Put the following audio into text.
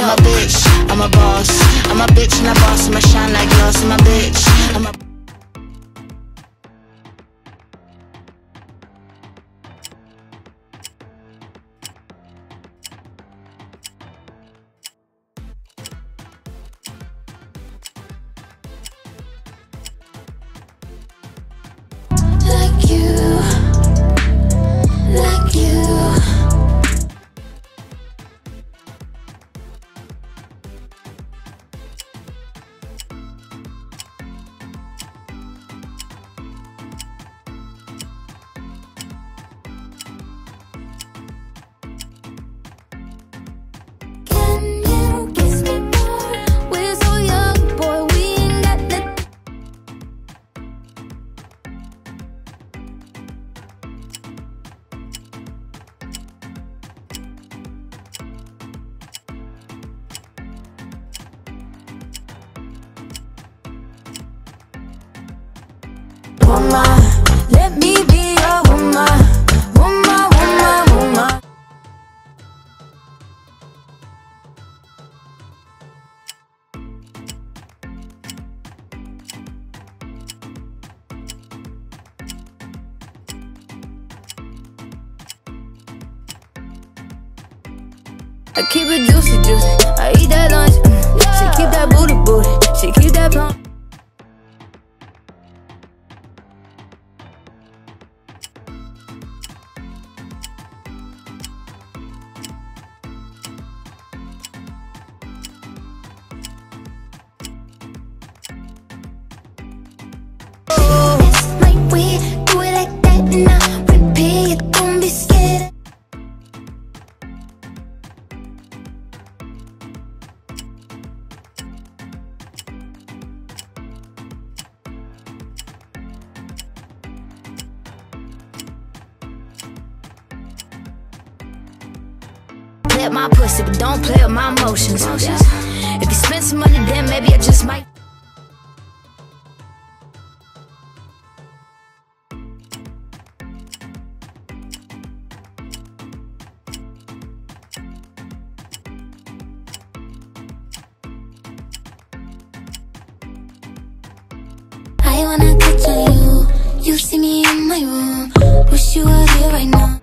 I'm a bitch, I'm a boss. I'm a bitch and a boss, I'ma shine like glass. I'm a bitch, I keep it juicy, juicy. I eat that lunch. mm. She keep that booty, booty. She keep that plump. Play my pussy, but don't play with my emotions. If you spend some money, then maybe I just might. I wanna touch on you. You see me in my room. Wish you were here right now.